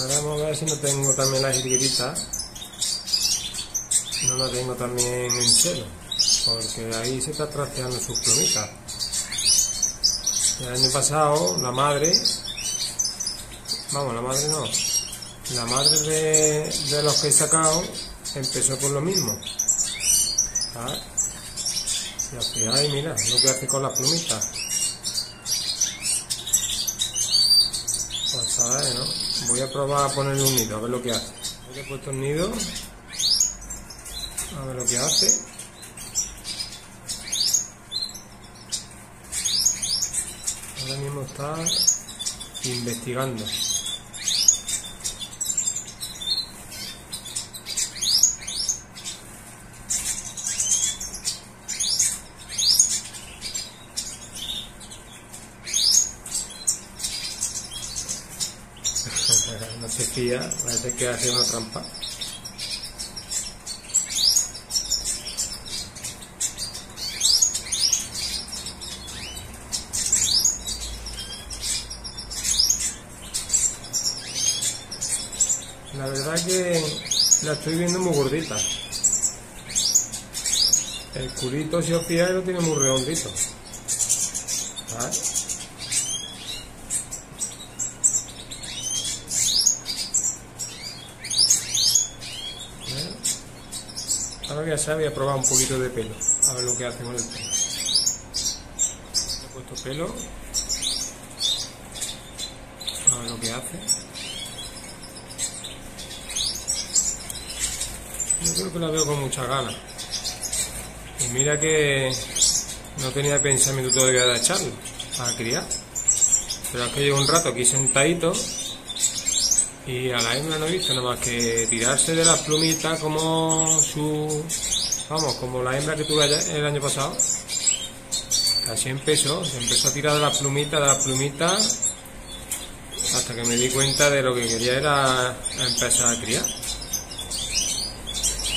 Ahora vamos a ver si no tengo también las jilgueritas. No la tengo también en celo. Porque ahí se está trasteando sus plumitas. El año pasado la madre, vamos, la madre no, la madre de, de los que he sacado empezó por lo mismo. ¿sabes? Y al final, mira, lo que hace con las plumitas. Pues a ver, ¿no? Voy a probar a ponerle un nido, a ver lo que hace. Le he puesto un nido, a ver lo que hace. Ahora mismo está investigando. No se fía, parece que hace una trampa. La verdad que la estoy viendo muy gordita. El culito, si os fijáis, lo tiene muy redondito. ¿Sabes? Ahora voy a probar un poquito de pelo. A ver lo que hace con el pelo. He puesto pelo. A ver lo que hace. Yo creo que la veo con muchas ganas. Y mira que no tenía pensamiento todavía de echarlo a criar. Pero es que llevo un rato aquí sentadito y a la hembra no he visto nada más que tirarse de las plumitas como su... Vamos, como la hembra que tuve el año pasado. Así empezó, se empezó a tirar de las plumitas, de las plumitas, hasta que me di cuenta de lo que quería era empezar a criar.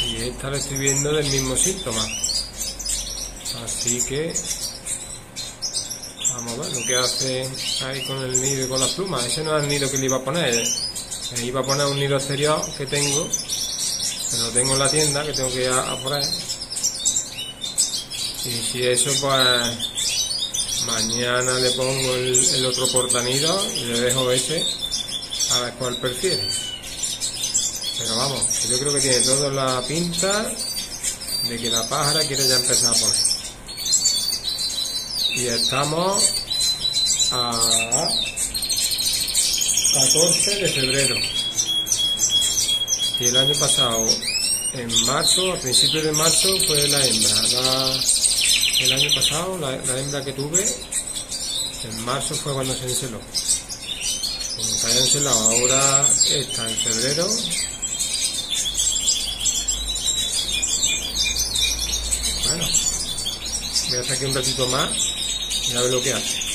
Y esta la estoy viendo del mismo síntoma. Así que vamos a ver lo que hace ahí con el nido y con las plumas. Ese no es el nido que le iba a poner. Me iba a poner un nido exterior que tengo, que lo tengo en la tienda, que tengo que ir a, por él. Y si eso, pues mañana le pongo el, el otro portanido y le dejo ese a ver cuál prefiere. Pero vamos, yo creo que tiene toda la pinta de que la pájara quiere ya empezar a poner. Y estamos a 14 de febrero. Y el año pasado, en marzo, a principios de marzo, fue la hembra. El año pasado, la, hembra que tuve, en marzo fue cuando se enceló. Como se haya ahora está en febrero. Bueno, voy a hacer aquí un ratito más y a ver lo que hace.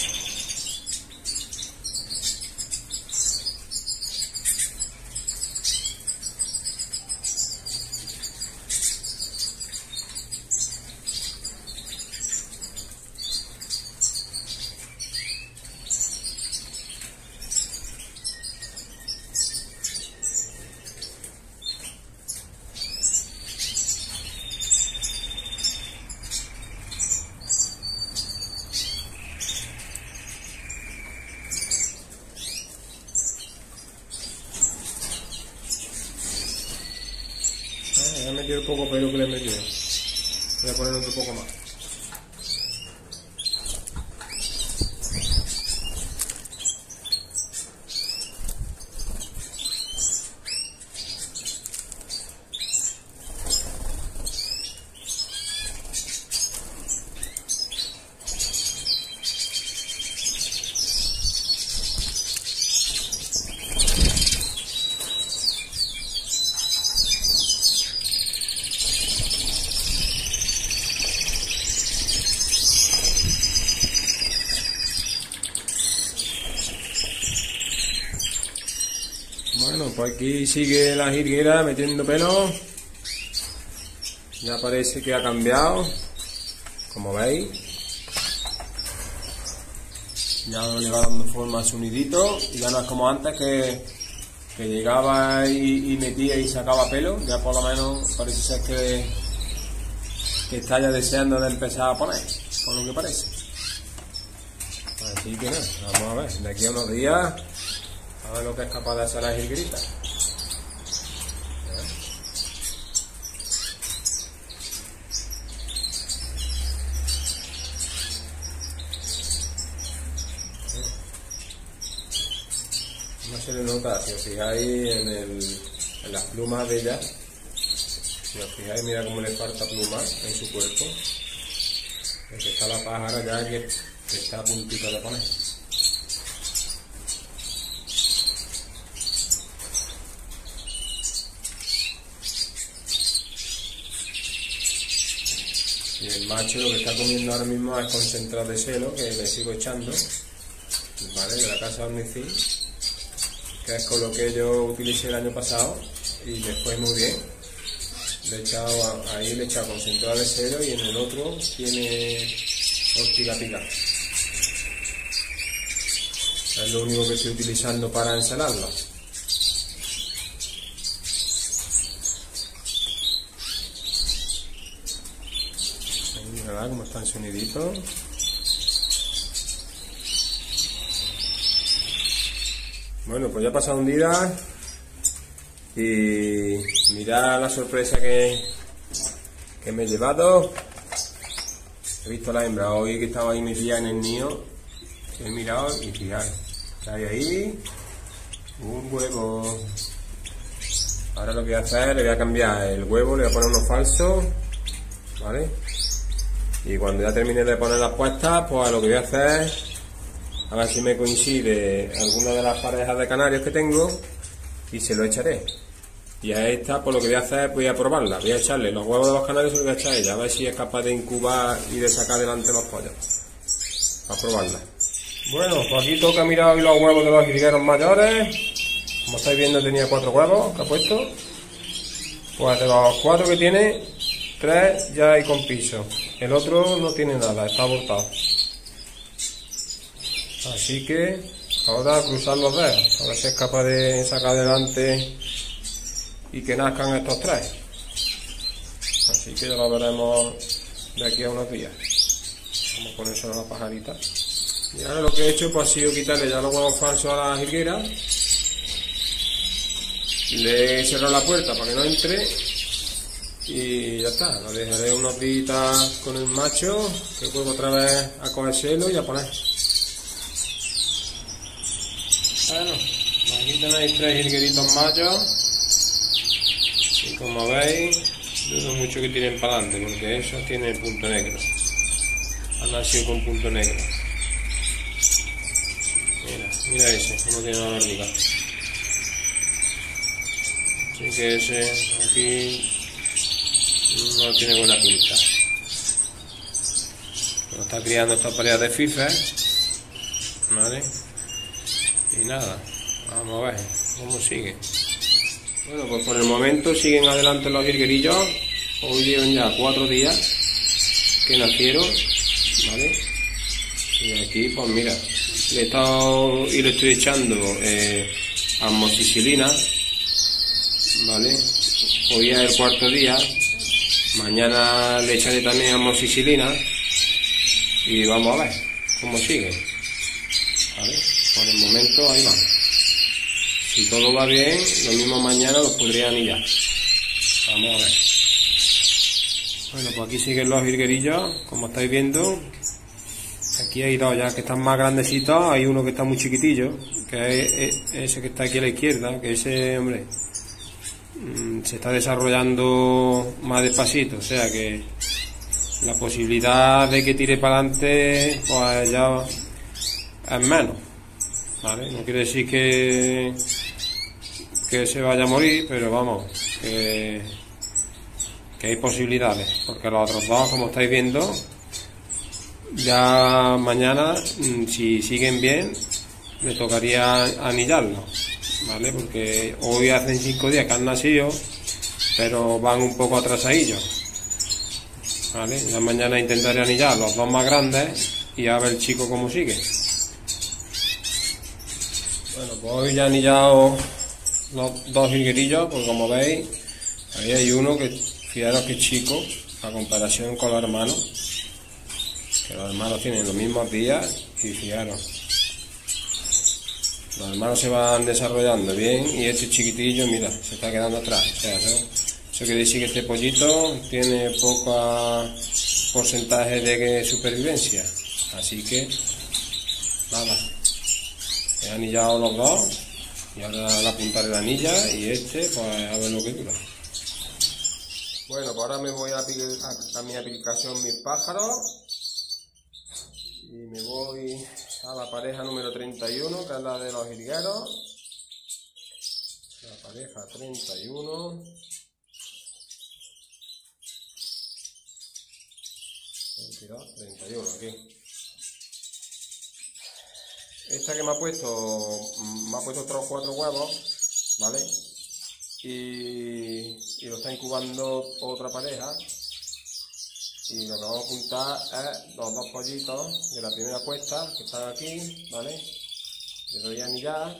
Ah, ya he metido el poco pelo que le he metido. Voy a poner otro poco más. Bueno, pues aquí sigue la jilguera metiendo pelo. Ya parece que ha cambiado, como veis. Ya le va dando forma a su ya no es como antes que que llegaba y, metía y sacaba pelo, ya por lo menos parece ser que, que está ya deseando de empezar a poner, por lo que parece. Así que nada, vamos a ver, de aquí a unos días, a ver lo que es capaz de hacer la jilguerita. no se le si os fijáis en, el, en las plumas de ella, si os fijáis, mira cómo le falta pluma en su cuerpo, porque está la pájara ya que, está a puntito de poner. Y el macho lo que está comiendo ahora mismo es concentrado de celo, que le sigo echando, ¿vale? De la casa Omnicil que es con lo que yo utilicé el año pasado y fue muy bien. Le he echado, ahí le he echado concentrado de cero y en el otro tiene pica. Es lo único que estoy utilizando para ensalarlo. ¿Verdad? Como están soniditos. Bueno, pues ya ha pasado un día y mirad la sorpresa que, que me he llevado. He visto la hembra hoy que estaba ahí metida en el nido. He mirado y fijaros, hay ahí un huevo. Ahora lo que voy a hacer, le voy a cambiar el huevo, le voy a poner uno falso, ¿vale? Y cuando ya termine de poner las puestas, pues lo que voy a hacer a ver si me coincide alguna de las parejas de canarios que tengo y se lo echaré. Y a esta, por lo que voy a hacer, voy a probarla. Voy a echarle los huevos de los canarios y los voy a echar a ella, a ver si es capaz de incubar y de sacar delante los pollos. A probarla. Bueno, pues aquí toca mirar los huevos de los jilgueros mayores. Como estáis viendo, tenía cuatro huevos que ha puesto. Pues de los cuatro que tiene, tres ya hay con piso. El otro no tiene nada, está abortado. Así que ahora cruzar los dedos, a ver si es capaz de sacar adelante y que nazcan estos tres. Así que ya lo veremos de aquí a unos días. Vamos a poner a la pajarita. Y ahora lo que he hecho pues, ha sido quitarle ya los huevos falsos a la jilguera. Le he cerrado la puerta para que no entre. Y ya está, lo dejaré unos días con el macho, que vuelvo otra vez a cogérselo y a poner. Bueno, aquí tenéis tres jilgueritos machos. Y como veis, dudo mucho que tienen para adelante, porque esos tienen punto negro. Han nacido con punto negro. Mira, mira ese, cómo tiene la barriga. Así que ese aquí no tiene buena pinta. Lo está criando esta pareja de FIFA, ¿vale? Y nada, vamos a ver cómo sigue. Bueno, pues por el momento siguen adelante los virguerillos. Hoy llevan ya cuatro días que nacieron, ¿vale? Y aquí, pues mira, le he estado y le estoy echando eh, amoxicilina, ¿vale? Hoy es el cuarto día, mañana le echaré también amoxicilina y vamos a ver cómo sigue. Por el momento ahí va. Si todo va bien, lo mismo mañana los podría anillar. Vamos a ver. Bueno, pues aquí siguen los virguerillos, como estáis viendo. Aquí hay dos ya que están más grandecitos, hay uno que está muy chiquitillo, que es ese que está aquí a la izquierda, que ese, hombre, mm, se está desarrollando más despacito, o sea que la posibilidad de que tire para adelante, pues ya es menos. No quiere decir que, que se vaya a morir, pero vamos, que, hay posibilidades, porque los otros dos, como estáis viendo, ya mañana, mm, si siguen bien, me tocaría anillarlo, ¿vale? Porque hoy hacen cinco días que han nacido, pero van un poco atrasadillos. ¿Vale? Ya mañana intentaré anillar los dos más grandes y a ver el chico cómo sigue. Bueno, pues hoy ya han anillado los dos jilguerillos, pues como veis, ahí hay uno que, fijaros que chico, a comparación con los hermanos, que los hermanos tienen los mismos días, y fijaros, los hermanos se van desarrollando bien, y este chiquitillo, mira, se está quedando atrás, eso, quiere decir que este pollito tiene poco porcentaje de supervivencia, así que, nada, he anillado los dos, y ahora la punta de la anilla y este, pues a ver lo que dura. Bueno, pues ahora me voy a, mi aplicación mis pájaros y me voy a la pareja número 31, que es la de los jilgueros. La pareja 31. 22, 31, aquí. Esta que me ha puesto, me ha puesto otros cuatro huevos, ¿vale? Y, lo está incubando otra pareja. Y lo que vamos a apuntar es los dos pollitos de la primera puesta que están aquí, ¿vale? Le doy a anillar.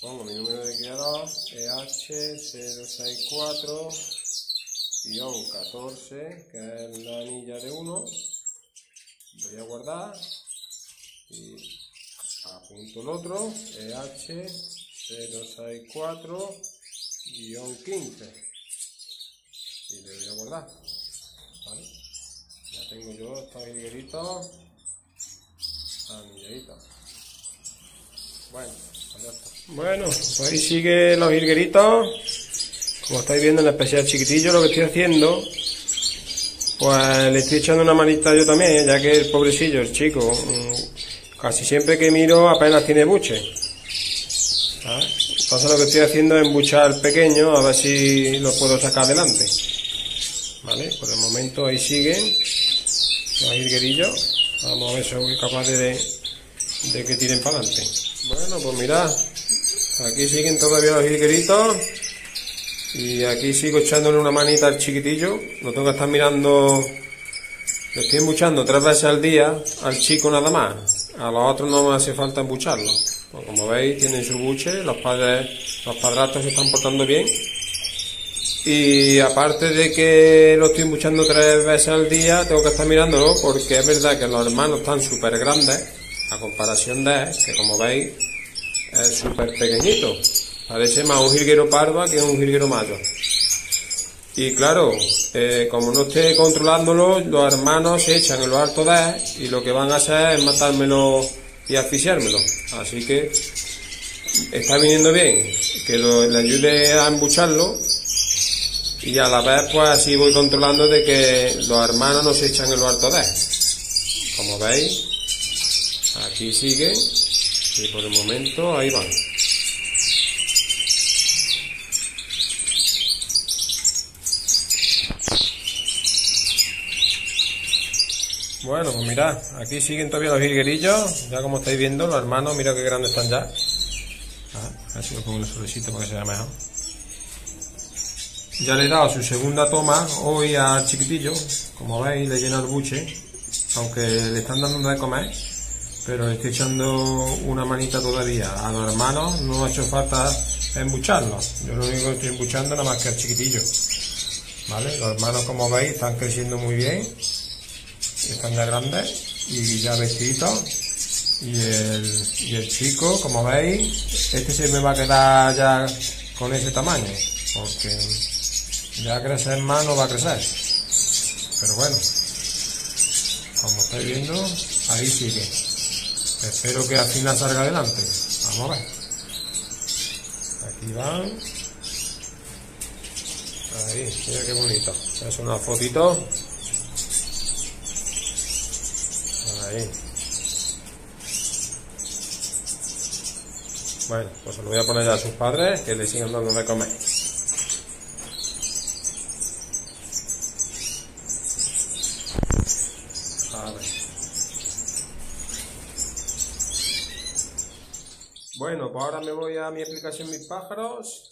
Pongo mi número de criador, EH064-14, que es la anilla de 1. Voy a guardar y apunto el otro, EH064-15 y le voy a guardar. Ya tengo yo estos higueritos anilladitos. Bueno, pues está. Bueno, pues ahí sigue los higueritos. Como estáis viendo en el especial chiquitillo, lo que estoy haciendo pues le estoy echando una manita yo también, ya que el pobrecillo, el chico, mm, Casi siempre que miro apenas tiene buche. Entonces lo que estoy haciendo es embuchar al pequeño a ver si lo puedo sacar adelante. ¿Vale? Por el momento ahí siguen los higuerillos. Vamos a ver si soy capaz de, de que tiren para adelante. Bueno, pues mirad. Aquí siguen todavía los higueritos. Y aquí sigo echándole una manita al chiquitillo. Lo tengo que estar mirando. Le estoy embuchando tres veces al día al chico nada más. A los otros no me hace falta embucharlo. Pues como veis, tienen su buche, los padres, los padrastros se están portando bien. Y aparte de que lo estoy embuchando tres veces al día, tengo que estar mirándolo porque es verdad que los hermanos están súper grandes, a comparación de él, que como veis, es súper pequeñito. Parece más un jilguero parva que un jilguero macho. Y claro, eh, como no esté controlándolo, los hermanos se echan en lo alto de y lo que van a hacer es matármelo y asfixiármelo. Así que está viniendo bien que le ayude a embucharlo y a la vez pues así voy controlando de que los hermanos no se echan en lo alto de. Como veis, aquí sigue y por el momento ahí van. Bueno, pues mirad, aquí siguen todavía los higuerillos, ya como estáis viendo, los hermanos, mira qué grandes están ya. Ah, a ver si lo pongo en el solecito para que se vea mejor. Ya le he dado su segunda toma hoy al chiquitillo, como veis le llena el buche, aunque le están dando de comer, pero le estoy echando una manita todavía. A los hermanos no ha hecho falta embucharlos, yo lo único que estoy embuchando nada más que al chiquitillo. ¿Vale? Los hermanos como veis están creciendo muy bien están ya grandes y ya vestiditos. Y el, y el chico, como veis, este se me va a quedar ya con ese tamaño, porque ya crecer más no va a crecer. Pero bueno, como estáis viendo, ahí sigue. Espero que al final salga adelante. Vamos a ver. Aquí van. Ahí, mira qué bonito. Es una fotito Bueno, pues se lo voy a poner a sus padres que le sigan dando de comer. Bueno, pues ahora me voy a mi aplicación Mis Pájaros.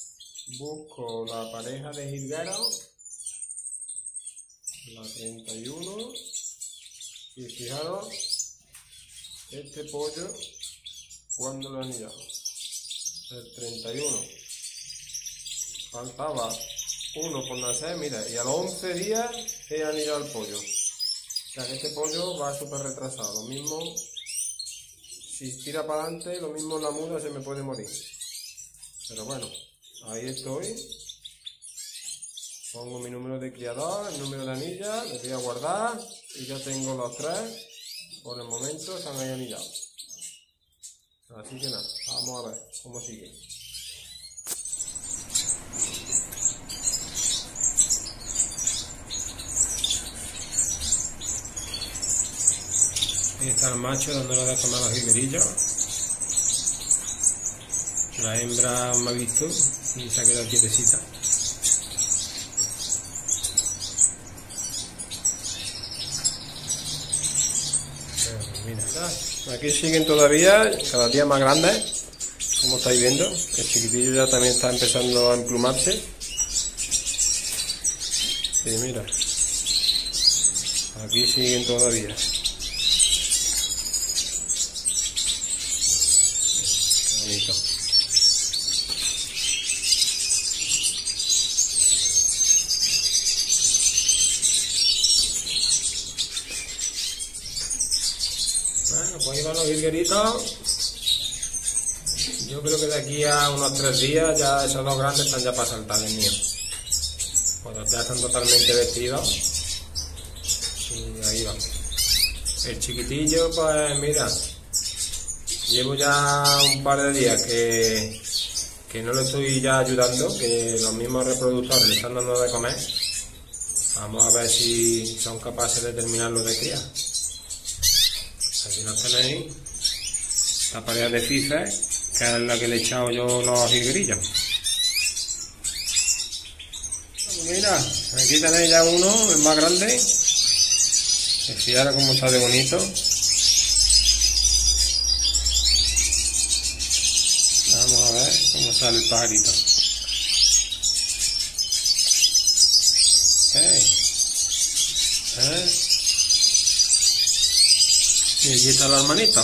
Busco la pareja de jilgueros. La 31. Y fijaros, este pollo, cuando lo han anillado. el 31. Faltaba uno por nacer, mira, y a los 11 días he anidado el pollo. O sea que este pollo va súper retrasado. Lo mismo, si tira para adelante, lo mismo en la muda se me puede morir. Pero bueno, ahí estoy. Pongo mi número de criador, el número de anilla, le voy a guardar y ya tengo los tres. Por el momento están ahí anillados. Así que nada, vamos a ver cómo sigue. Ahí está el macho dándole de comer a los jilguerillos. La hembra me ha visto y se ha quedado quietecita. Mira, aquí siguen todavía, cada día más grandes, como estáis viendo. El chiquitillo ya también está empezando a emplumarse. Y mira, aquí siguen todavía. Bueno, pues ahí van los virgueritos. Yo creo que de aquí a unos tres días ya esos dos grandes están ya para saltar el mío. Cuando ya están totalmente vestidos. Y ahí va. El chiquitillo, pues mira, llevo ya un par de días que, que no le estoy ya ayudando, que los mismos reproductores le están dando de comer. Vamos a ver si son capaces de terminarlo de criar. Aquí nos tenéis la pareja de fifes, que es la que le he echado yo los higuerillos. Mira, aquí tenéis ya uno, el más grande. Fijaros cómo de bonito. Vamos a ver cómo sale el pajarito. ¿Eh? ¿Eh? Y allí está la hermanita.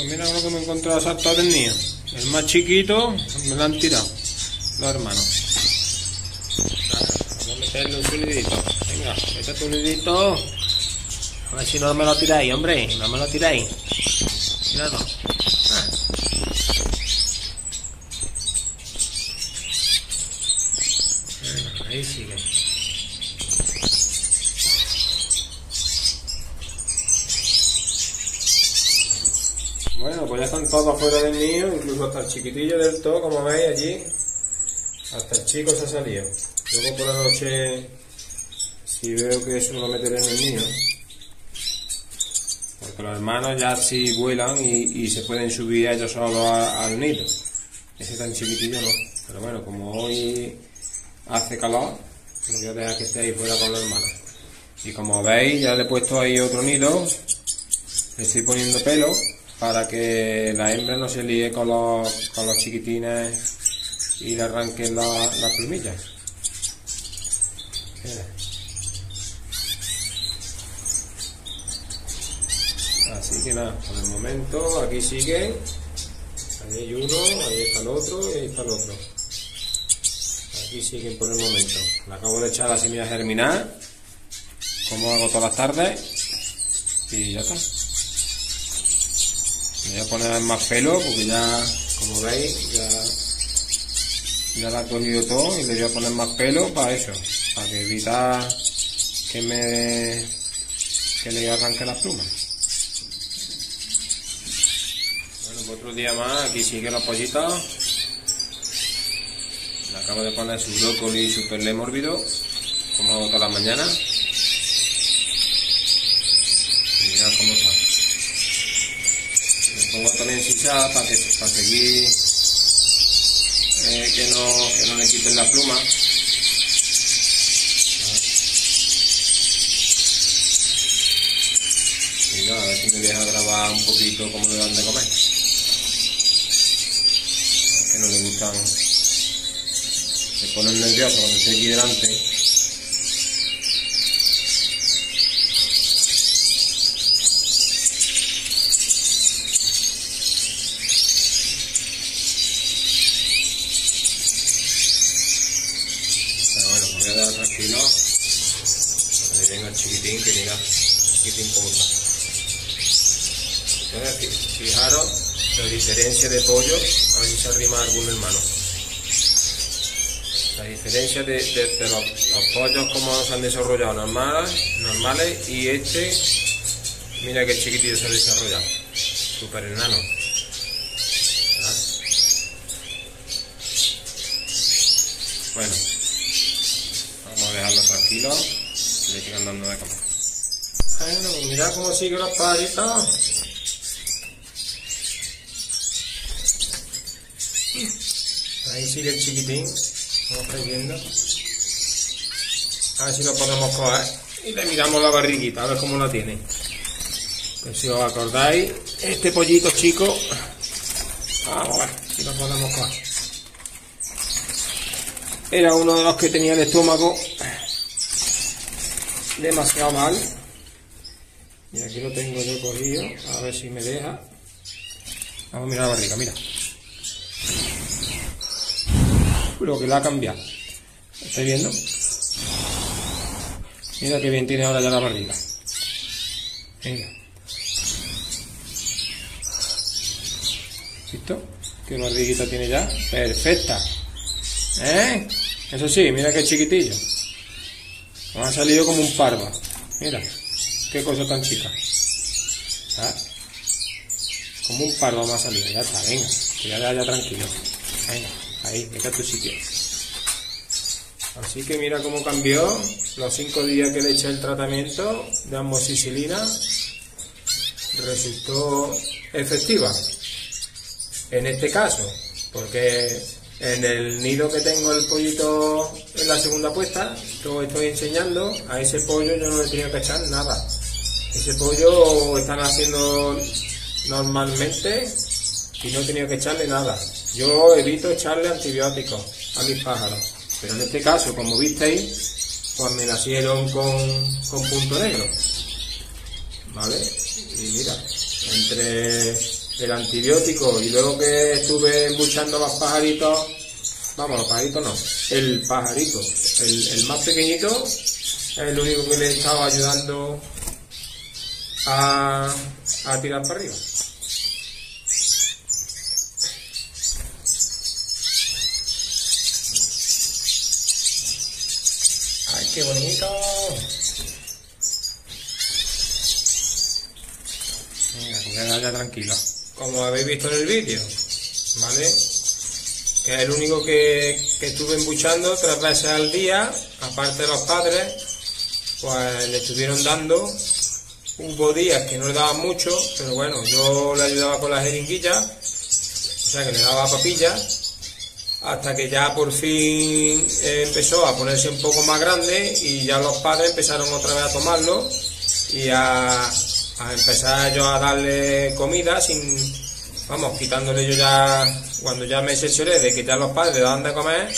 Pues mira lo que me he encontrado del niño. El más chiquito me lo han tirado. Los hermanos. Vamos a meterle un solidito. Venga, métete un nidito. A ver si no me lo tiráis, hombre. No me lo tiráis. Míralo. Ah. Venga, ahí sigue. Bueno, pues ya están todos fuera del nido, incluso hasta el chiquitillo del todo, como veis allí. Hasta el chico se ha salido. Luego por la noche, si veo que eso lo meteré en el nido. Porque los hermanos ya sí vuelan y, se pueden subir ellos solos al nido. Ese tan chiquitillo no. Pero bueno, como hoy hace calor, lo voy a dejar que esté ahí fuera con los hermanos. Y como veis, ya le he puesto ahí otro nido. Le estoy poniendo pelo para que la hembra no se líe con los, con los chiquitines y le arranquen la- las plumillas. Así que nada, por el momento aquí sigue. Ahí hay uno, ahí está el otro y ahí está el otro. Aquí siguen por el momento. Le acabo de echar la semilla a germinar, como hago todas las tardes, y ya está. Voy a poner más pelo porque ya, como veis, ya, ya la he cogido todo y le voy a poner más pelo para eso, para evitar que me que le arranque las plumas. Bueno, pues otro día más, aquí sigue los pollitos. Le acabo de poner su brócoli y su perlé mórbido, como hago todas las mañanas. Y mirad cómo está. Le para, que, para seguir eh, que, no, le quiten la pluma. Y nada, a ver si me deja grabar un poquito cómo le dan de comer. Que no le gustan. Se ponen nerviosos cuando estoy aquí delante. quedar refinado. Ahí el chiquitín, que mira, chiquitín como está. Fijaros la diferencia de pollo, a ver si se arrima alguno hermano. La diferencia de, los, pollos como se han desarrollado normales, normales y este, mira que chiquitito se ha desarrollado. Super enano. Mira cómo siguen los pajaritos. Ahí sigue el chiquitín, como estáis viendo. A ver si lo podemos coger y le miramos la barriguita, a ver cómo la tiene. Pues si os acordáis, este pollito chico, vamos a ver si lo podemos coger. Era uno de los que tenía el estómago demasiado mal. Y aquí lo tengo yo corrido, a ver si me deja. Vamos a mirar la barriga, mira lo que la ha cambiado. ¿Estáis viendo? Mira qué bien tiene ahora ya la barriga. Mira. ¿Visto? ¿Qué barriguita tiene ya? Perfecta. ¿Eh? Eso sí, mira qué chiquitillo. Me ha salido como un parva. Mira, qué cosa tan chica. ¿Ah? Como un parva me ha salido. Ya está, venga. Que ya, ya, ya tranquilo. Venga. Ahí, deja tu sitio. Así que mira cómo cambió los cinco días que le eché el tratamiento de amoxicilina. Resultó efectiva. En este caso, porque en el nido que tengo el pollito en la segunda puesta, lo estoy enseñando, a ese pollo yo no le tenía que echar nada. Ese pollo están haciendo normalmente y no tenía que echarle nada. Yo evito echarle antibióticos a mis pájaros, pero en este caso, como visteis, pues me nacieron con, con punto negro. ¿Vale? Y mira, entre el antibiótico y luego que estuve embuchando los pajaritos, vamos, los pajaritos no, el pajarito, el, el más pequeñito, es el único que le estaba ayudando a, a tirar para arriba. qué bonito. Venga, ya tranquilo. Como habéis visto en el vídeo, ¿vale? Que es el único que, que estuve embuchando tres veces al día, aparte de los padres, pues le estuvieron dando. Hubo días que no le daban mucho, pero bueno, yo le ayudaba con las jeringuillas, o sea que le daba papillas hasta que ya por fin eh, empezó a ponerse un poco más grande y ya los padres empezaron otra vez a tomarlo y a, empezar yo a darle comida sin, vamos, quitándole yo ya, cuando ya me sesioné de que ya los padres le daban de comer,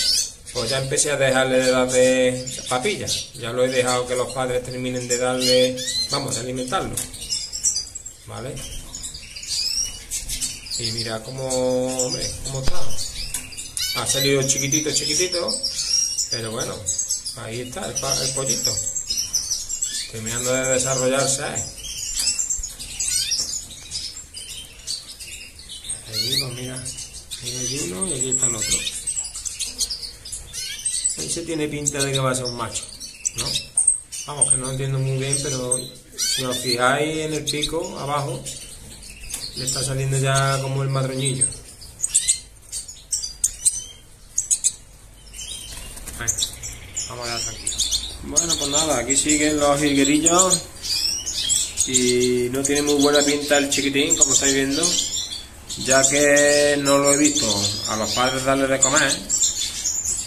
pues ya empecé a dejarle de darle papillas, ya lo he dejado que los padres terminen de darle, vamos, a alimentarlo, ¿vale? Y mira cómo, cómo está. Ha salido chiquitito, chiquitito, pero bueno, ahí está el, pollito, terminando de desarrollarse. Ahí pues mira, ahí hay uno y aquí está el otro. Ahí se tiene pinta de que va a ser un macho, ¿no? Vamos, que no entiendo muy bien, pero si os fijáis en el pico abajo, le está saliendo ya como el madroñillo. Vamos a tranquilo. Bueno, pues nada, aquí siguen los higuerillos y no tiene muy buena pinta el chiquitín, como estáis viendo, ya que no lo he visto a los padres darle de comer.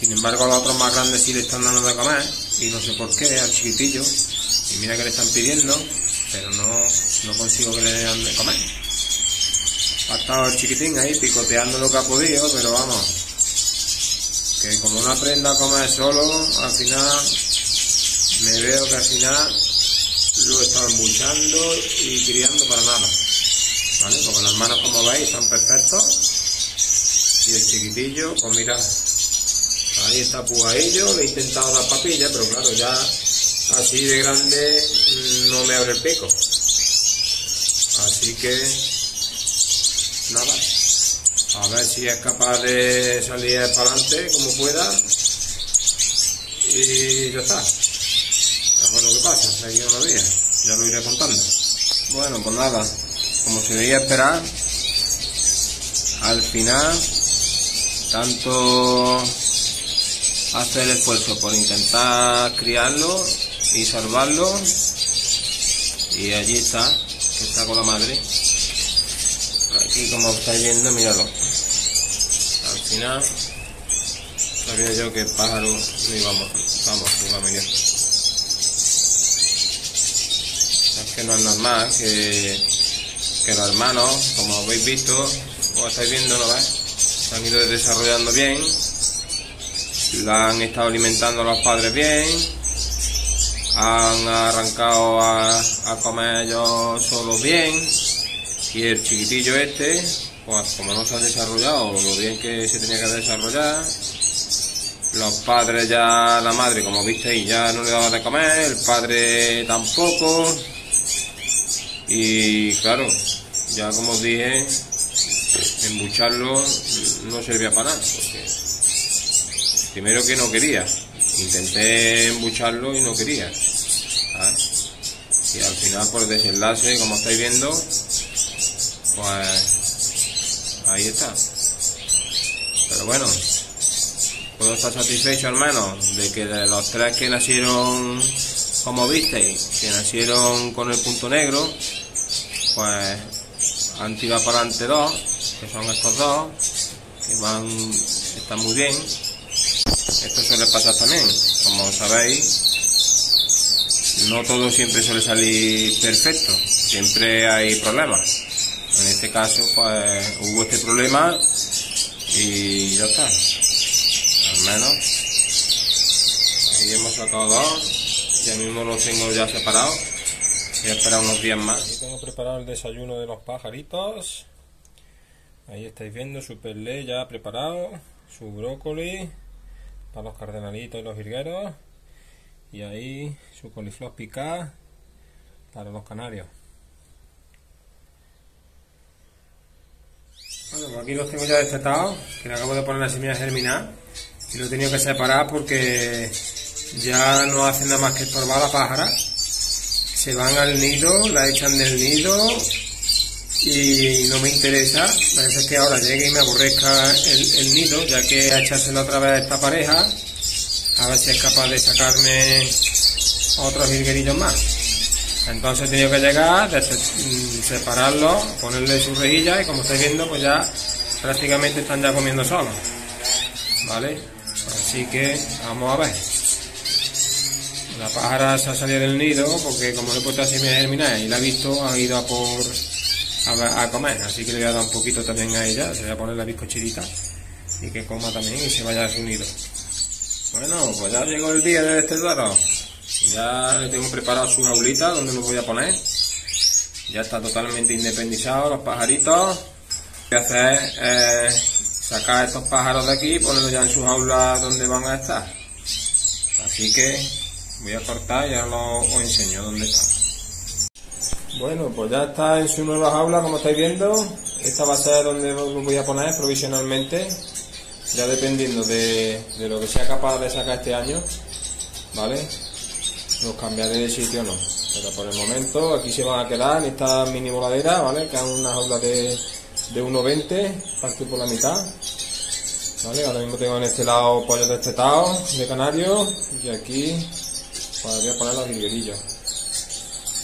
Sin embargo, a los otros más grandes sí le están dando de comer y no sé por qué al chiquitillo. Y mira que le están pidiendo, pero no, no consigo que le den de comer. Ha estado el chiquitín ahí picoteando lo que ha podido, pero vamos, que como no aprenda a comer solo, al final me veo que al final lo he estado embuchando y criando para nada. ¿Vale? Porque las manos como veis están perfectos. Y el chiquitillo, pues mira, ahí está pugadillo, le he intentado dar papilla, pero claro, ya así de grande no me abre el pico. Así que nada, a ver si es capaz de salir para adelante como pueda y ya está. A ver lo que pasa, seguir unos días, ya lo iré contando. Bueno, pues nada, como se debía esperar, al final, tanto hacer el esfuerzo por intentar criarlo y salvarlo, y allí está, que está con la madre. Aquí como estáis viendo, míralo. Al final, sabía yo que el pájaro no íbamos, vamos, iba a venir. Es que no es normal que, que los hermanos, como habéis visto, o estáis viendo, ¿no ves? Se han ido desarrollando bien, la han estado alimentando los padres bien, han arrancado a, a comer ellos solos bien, y el chiquitillo este, pues como no se ha desarrollado lo bien que se tenía que desarrollar, los padres ya, la madre, como visteis, ya no le daba de comer, el padre tampoco. Y claro, ya como os dije, embucharlo no servía para nada, porque primero que no quería, intenté embucharlo y no quería. Y al final por desenlace, como estáis viendo, pues ahí está. Pero bueno, puedo estar satisfecho menos de que de los tres que nacieron como visteis, que nacieron con el punto negro, pues han tirado para adelante dos, que son estos dos, que van, están muy bien. Esto suele pasar también, como sabéis, no todo siempre suele salir perfecto, siempre hay problemas. En este caso, pues hubo este problema y ya está. Al menos ahí hemos sacado dos. Ya mismo los tengo ya separados. Voy a esperar unos días más. Aquí tengo preparado el desayuno de los pajaritos. Ahí estáis viendo su perlé ya preparado. Su brócoli para los cardenalitos y los virgueros. Y ahí su coliflor picada para los canarios. Bueno, pues aquí los tengo ya destetados, que le acabo de poner la semilla germinar y lo he tenido que separar porque ya no hacen nada más que estorbar la pájara. Se van al nido, la echan del nido y no me interesa. Parece que ahora llegue y me aborrezca el, nido, ya que a echárselo otra vez a esta pareja, a ver si es capaz de sacarme otros virguerillos más. Entonces he tenido que llegar, mm, separarlo, ponerle su rejilla y como estáis viendo pues ya prácticamente están ya comiendo solos. ¿Vale? Así que vamos a ver. La pájara se ha salido del nido porque como le he puesto así me germinar y la ha visto, ha ido a por a, comer. Así que le voy a dar un poquito también a ella, se voy a poner la bizcochirita y que coma también y se vaya a su nido. Bueno, pues ya llegó el día de este dado. Ya le tengo preparado su jaulita donde lo voy a poner. Ya está totalmente independizado los pajaritos. Lo que hacer es sacar estos pájaros de aquí y ponerlos ya en su jaula donde van a estar. Así que voy a cortar y lo, os enseño dónde está. Bueno, pues ya está en su nueva jaula como estáis viendo. Esta va a ser donde lo voy a poner provisionalmente. Ya dependiendo de, de lo que sea capaz de sacar este año. ¿Vale? los cambiaré de sitio o no. Pero por el momento aquí se van a quedar en esta mini voladera, ¿vale? Que es una jaula de, de 1,20, partido por la mitad. ¿Vale? Ahora mismo tengo en este lado pollos destetados de canario y aquí pues, voy a poner las virguerillas.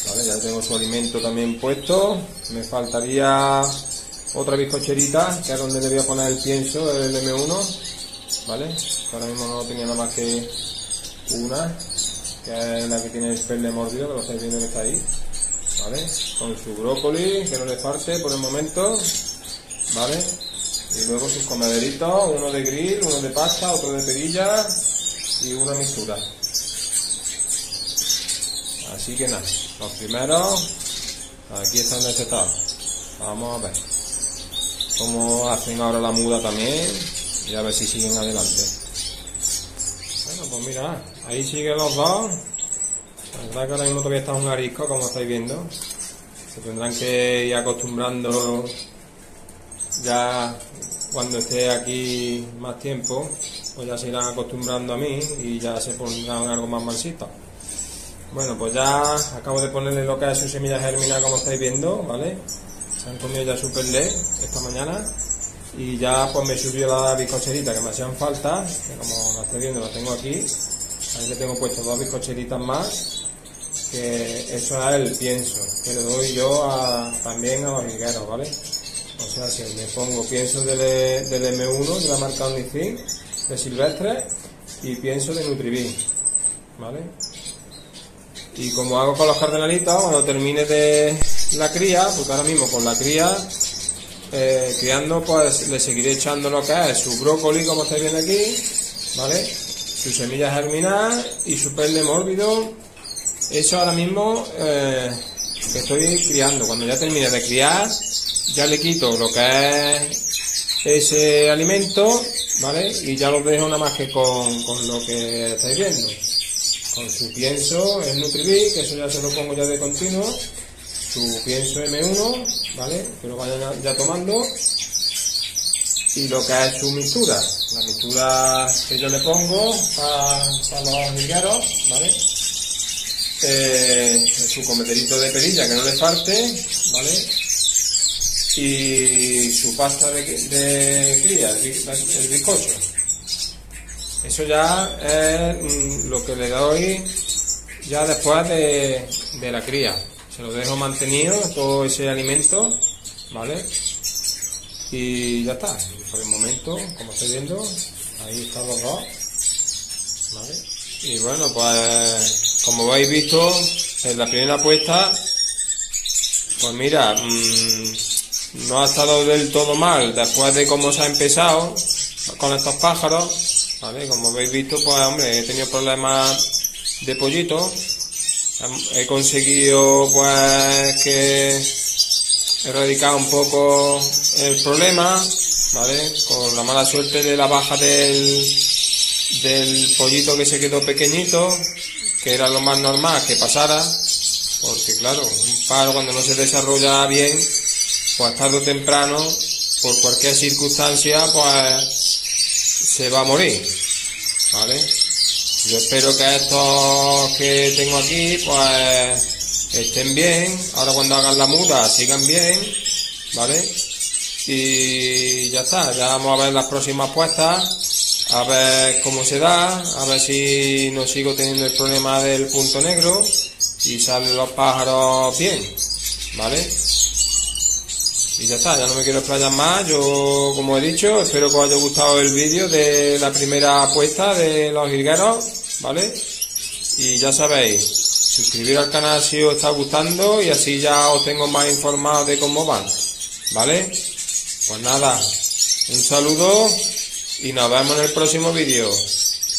¿Vale? Ya tengo su alimento también puesto. Me faltaría otra bizcocherita, que es donde le voy a poner el pienso, el M1. ¿Vale? Ahora mismo no tenía nada más que una que es la que tiene el perle mordido, que lo estáis viendo que está ahí, ¿vale? Con su brócoli, que no le falte por el momento, ¿vale? Y luego sus comederitos, uno de grill, uno de pasta, otro de perilla y una mixtura. Así que nada, los primeros, aquí están necesitados. Vamos a ver cómo hacen ahora la muda también y a ver si siguen adelante. Bueno, pues mira, ahí siguen los dos La verdad que ahora mismo todavía está un arisco, como estáis viendo. Se tendrán que ir acostumbrando ya cuando esté aquí más tiempo, pues ya se irán acostumbrando a mí y ya se pondrán algo más mansito. Bueno, pues ya acabo de ponerle lo que es su semilla germinal como estáis viendo, ¿vale? Se han comido ya super led esta mañana y ya pues me subió la bizcocherita que me hacían falta, que como la estáis viendo la tengo aquí. Ahí le tengo puesto dos bizcocheritas más, que eso es el pienso, que le doy yo a, también a los ¿vale? O sea, si le pongo pienso del, del M1 de la marca Omnifin, de Silvestre, y pienso de Nutribin, ¿vale? Y como hago con los cardenalitos, cuando termine de la cría, porque ahora mismo con la cría, eh, criando, pues le seguiré echando lo que es su brócoli, como estáis viendo aquí, ¿vale? Su semilla germinal y su pelle mórbido. Eso ahora mismo eh, que estoy criando. Cuando ya termine de criar, ya le quito lo que es ese alimento, ¿vale? Y ya lo dejo nada más que con, con lo que estáis viendo con su pienso el Nutribit, que eso ya se lo pongo ya de continuo, su pienso M1, ¿vale? Que lo vayan ya tomando, y lo que es su mixtura, la mixtura que yo le pongo para, los ligueros, ¿vale? Eh, su cometerito de perilla que no le falte, ¿vale? Y su pasta de, cría, el bizcocho. Eso ya es mm, lo que le doy ya después de, de la cría. Se lo dejo mantenido, todo ese alimento, ¿vale? Y ya está. Por el momento, como estoy viendo, ahí están los dos, ¿vale? Y bueno, pues como habéis visto, en la primera apuesta, pues mira, mmm, no ha estado del todo mal después de cómo se ha empezado con estos pájaros ¿vale? Como habéis visto, pues hombre, he tenido problemas de pollito. He conseguido pues que erradicar un poco el problema, ¿vale? Con la mala suerte de la baja del, del pollito que se quedó pequeñito, que era lo más normal que pasara, porque claro, un paro cuando no se desarrolla bien, pues tarde o temprano, por cualquier circunstancia, pues se va a morir, ¿vale? Yo espero que estos que tengo aquí, pues, estén bien, ahora cuando hagan la muda sigan bien, ¿vale? Y ya está, ya vamos a ver las próximas puestas, a ver cómo se da, a ver si no sigo teniendo el problema del punto negro y salen los pájaros bien, ¿vale? Y ya está, ya no me quiero explayar más. Yo, como he dicho, espero que os haya gustado el vídeo de la primera apuesta de los jilgueros, ¿vale? Y ya sabéis, suscribir al canal si os está gustando y así ya os tengo más informado de cómo van, ¿vale? Pues nada, un saludo y nos vemos en el próximo vídeo.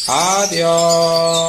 Adiós.